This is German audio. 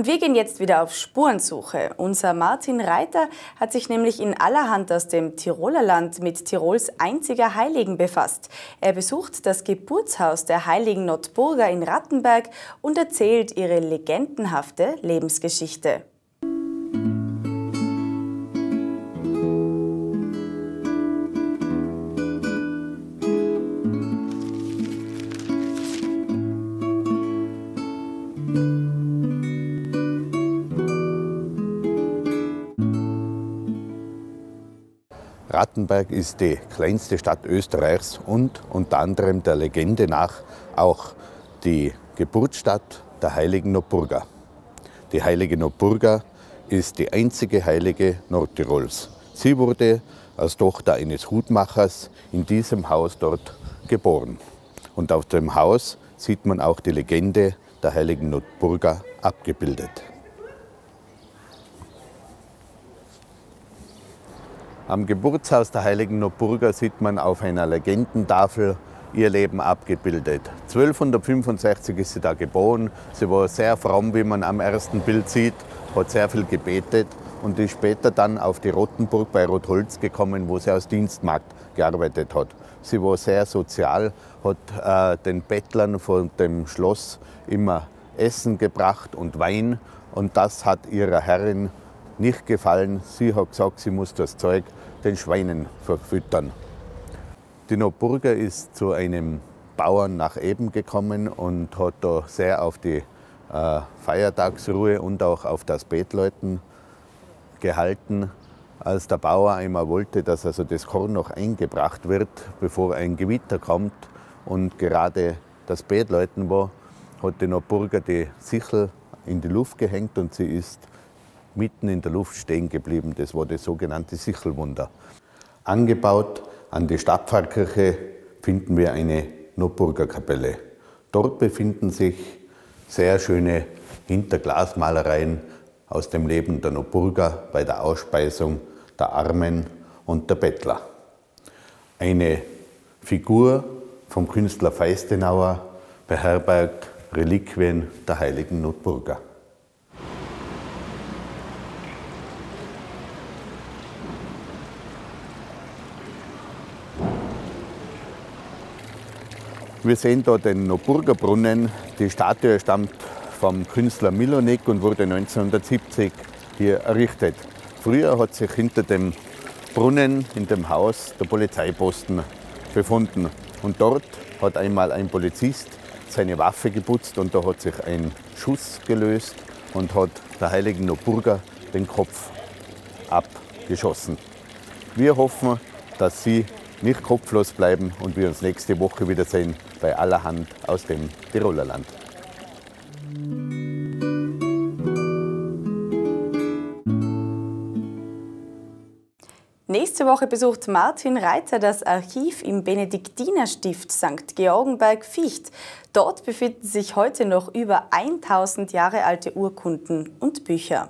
Und wir gehen jetzt wieder auf Spurensuche. Unser Martin Reiter hat sich nämlich in allerhand aus dem Tiroler Land mit Tirols einziger Heiligen befasst. Er besucht das Geburtshaus der Heiligen Notburger in Rattenberg und erzählt ihre legendenhafte Lebensgeschichte. Rattenberg ist die kleinste Stadt Österreichs und unter anderem der Legende nach auch die Geburtsstadt der heiligen Notburga. Die heilige Notburga ist die einzige Heilige Nordtirols. Sie wurde als Tochter eines Hutmachers in diesem Haus dort geboren. Und auf dem Haus sieht man auch die Legende der heiligen Notburga abgebildet. Am Geburtshaus der heiligen Notburga sieht man auf einer Legendentafel ihr Leben abgebildet. 1265 ist sie da geboren. Sie war sehr fromm, wie man am ersten Bild sieht, hat sehr viel gebetet und ist später dann auf die Rottenburg bei Rotholz gekommen, wo sie als Dienstmagd gearbeitet hat. Sie war sehr sozial, hat äh, den Bettlern von dem Schloss immer Essen gebracht und Wein und das hat ihrer Herrin nicht gefallen. Sie hat gesagt, sie muss das Zeug den Schweinen verfüttern. Die Notburger ist zu einem Bauern nach Eben gekommen und hat da sehr auf die äh, Feiertagsruhe und auch auf das Betläuten gehalten. Als der Bauer einmal wollte, dass also das Korn noch eingebracht wird, bevor ein Gewitter kommt und gerade das Betläuten war, hat die Notburger die Sichel in die Luft gehängt und sie ist mitten in der Luft stehen geblieben. Das war das sogenannte Sichelwunder. Angebaut an die Stadtpfarrkirche finden wir eine Notburger Kapelle. Dort befinden sich sehr schöne Hinterglasmalereien aus dem Leben der Notburger bei der Ausspeisung der Armen und der Bettler. Eine Figur vom Künstler Feistenauer beherbergt Reliquien der heiligen Notburger. Wir sehen da den Noburger Brunnen. Die Statue stammt vom Künstler Milonik und wurde 1970 hier errichtet. Früher hat sich hinter dem Brunnen in dem Haus der Polizeiposten befunden. Und dort hat einmal ein Polizist seine Waffe geputzt und da hat sich ein Schuss gelöst und hat der heiligen Noburger den Kopf abgeschossen. Wir hoffen, dass Sie nicht kopflos bleiben und wir uns nächste Woche wiedersehen bei allerhand aus dem Tiroler Land. Nächste Woche besucht Martin Reiter das Archiv im Benediktinerstift St. Georgenberg-Ficht. Dort befinden sich heute noch über 1000 Jahre alte Urkunden und Bücher.